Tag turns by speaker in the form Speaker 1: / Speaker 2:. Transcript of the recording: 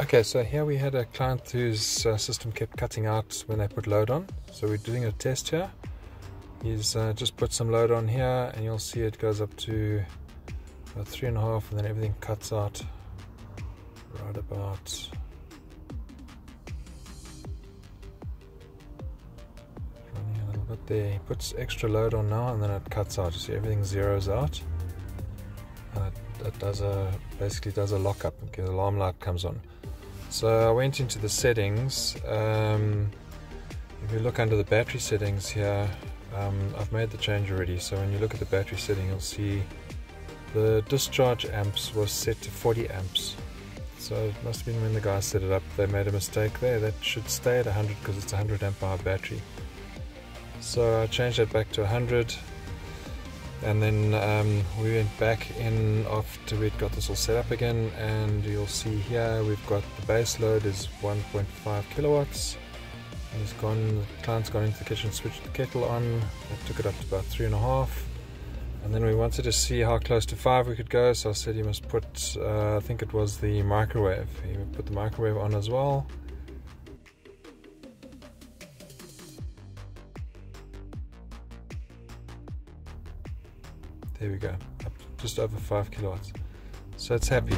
Speaker 1: Okay, so here we had a client whose uh, system kept cutting out when they put load on. So we're doing a test here. He's uh, just put some load on here and you'll see it goes up to about three and a half and then everything cuts out right about running a little bit there. He puts extra load on now and then it cuts out. You see everything zeroes out. And it, it does a basically does a lockup the alarm light comes on. So I went into the settings. Um, if you look under the battery settings here, um, I've made the change already. So when you look at the battery setting, you'll see the discharge amps was set to 40 amps. So it must have been when the guys set it up, they made a mistake there. That should stay at 100 because it's a 100 amp hour battery. So I changed that back to 100 and then um, we went back in after we'd got this all set up again and you'll see here we've got the base load is 1.5 kilowatts. He's gone the client's gone into the kitchen switched the kettle on. That took it up to about three and a half. And then we wanted to see how close to five we could go so I said you must put uh, I think it was the microwave. He put the microwave on as well There we go, just over 5 kilowatts. So it's happy.